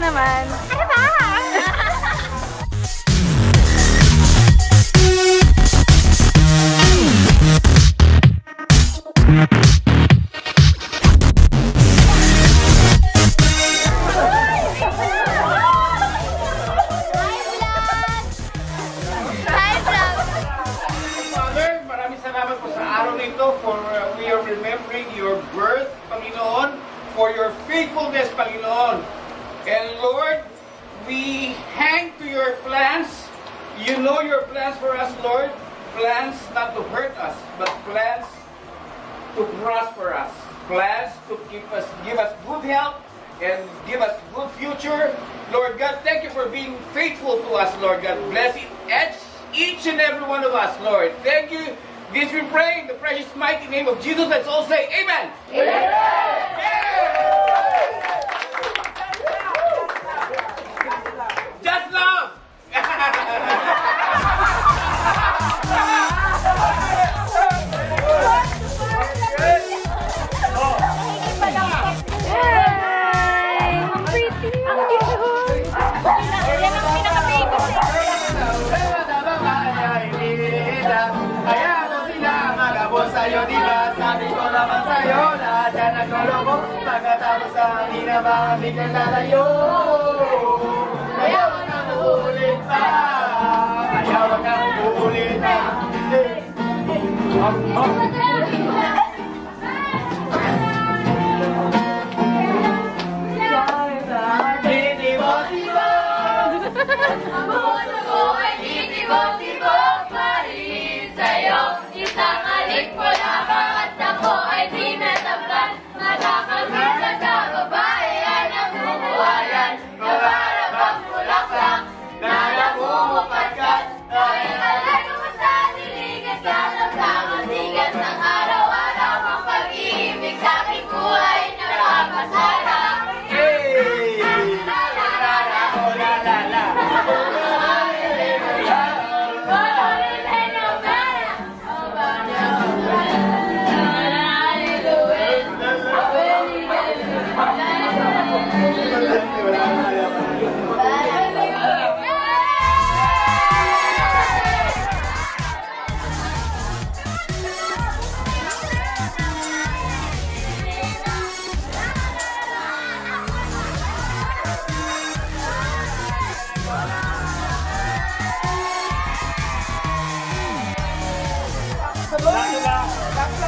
naman? Ano ba? Uh, we are remembering your birth, Panginoon, for your faithfulness, Panginoon. And Lord, we hang to your plans. You know your plans for us, Lord. Plans not to hurt us, but plans to prosper us. Plans to keep us, give us good health and give us good future. Lord God, thank you for being faithful to us, Lord God. Bless each, each and every one of us, Lord. Thank you. This we pray in the precious mighty name of Jesus. Let's all say amen. Just nagloloko. Pagkatapos sa ba biglang lalayo? Kaya wag kang uulit pa. Kaya wag kang uulit pa. Oh, oh.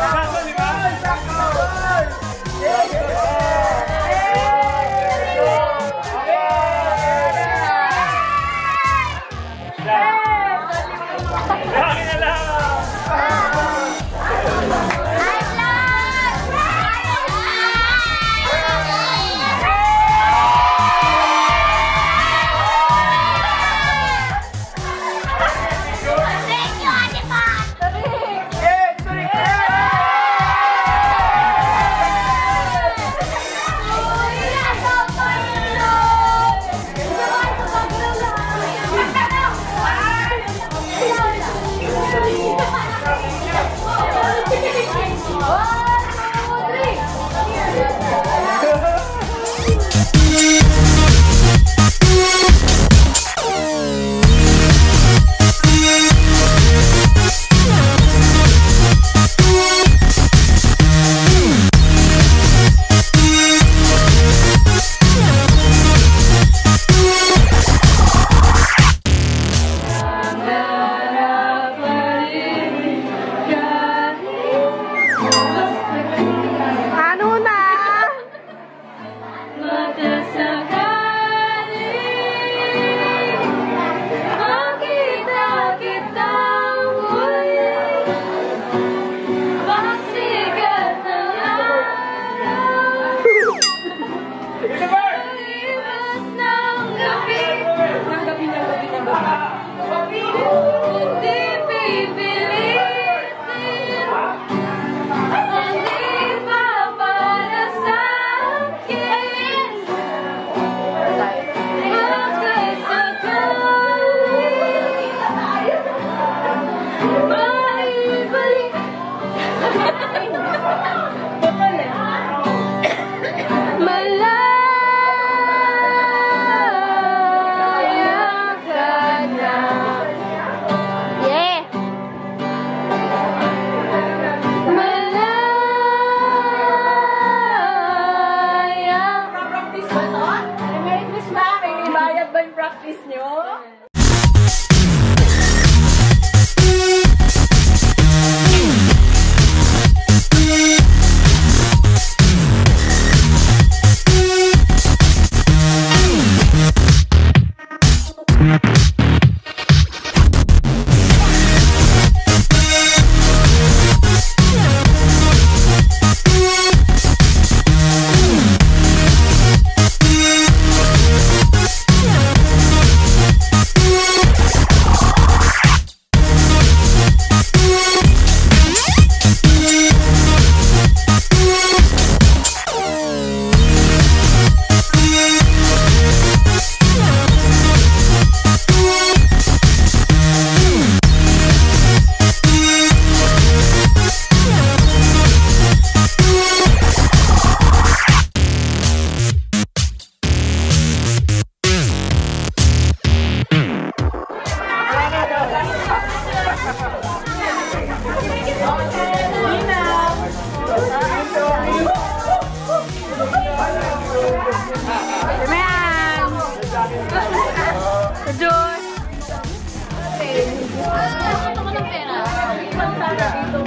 Bravo. Bye, buddy.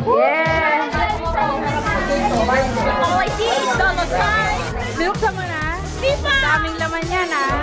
Yes! Oh, I see! Donald Trump! Binuksan mo na? Di pa! Daming yan, ah!